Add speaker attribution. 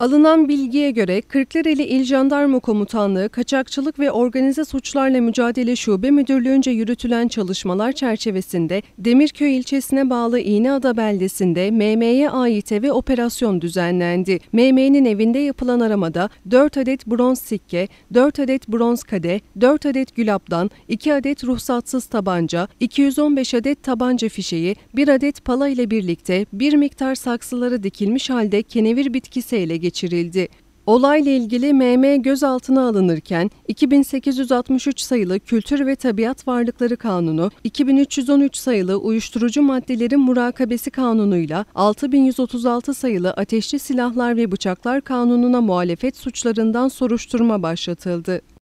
Speaker 1: Alınan bilgiye göre Kırklareli İl Jandarma Komutanlığı Kaçakçılık ve Organize Suçlarla Mücadele Şube Müdürlüğü'nce yürütülen çalışmalar çerçevesinde Demirköy ilçesine bağlı İğneada beldesinde MM'ye ait eve operasyon düzenlendi. MM'nin evinde yapılan aramada 4 adet bronz sikke, 4 adet bronz kade, 4 adet gülaptan, 2 adet ruhsatsız tabanca, 215 adet tabanca fişeği, 1 adet pala ile birlikte bir miktar saksıları dikilmiş halde kenevir bitkisi ele geçirildi. Olayla ilgili MM gözaltına alınırken 2863 sayılı Kültür ve Tabiat Varlıkları Kanunu, 2313 sayılı Uyuşturucu Maddelerin Murakabesi Kanunu'yla 6136 sayılı Ateşli Silahlar ve Bıçaklar Kanunu'na muhalefet suçlarından soruşturma başlatıldı.